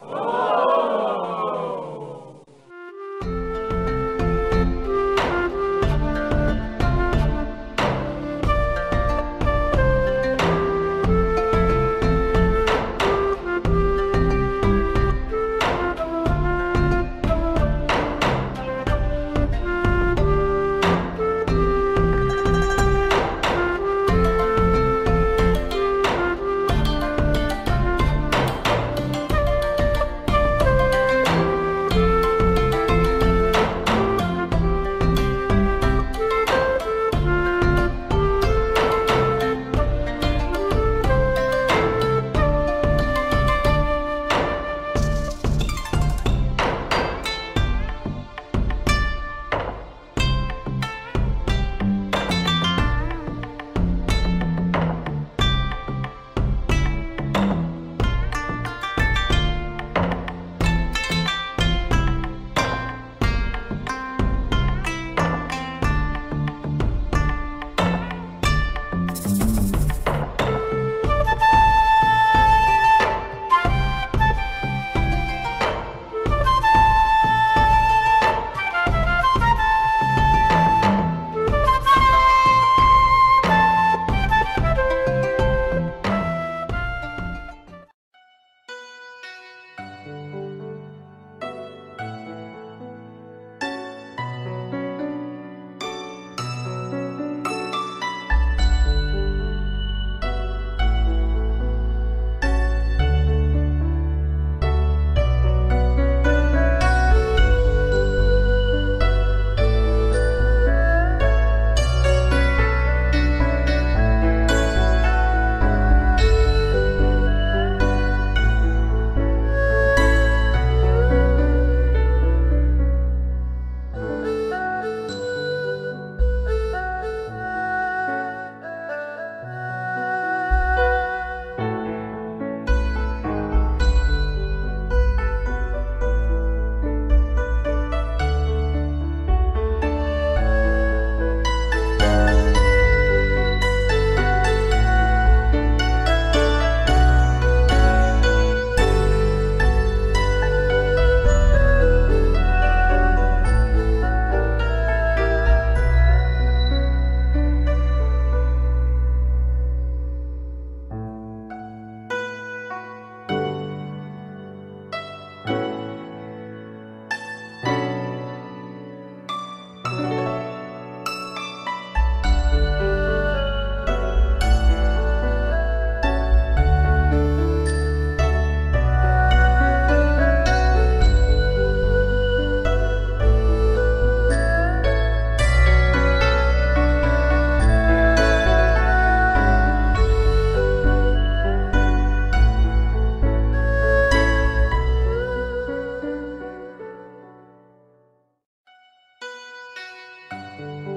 Oh. Bye.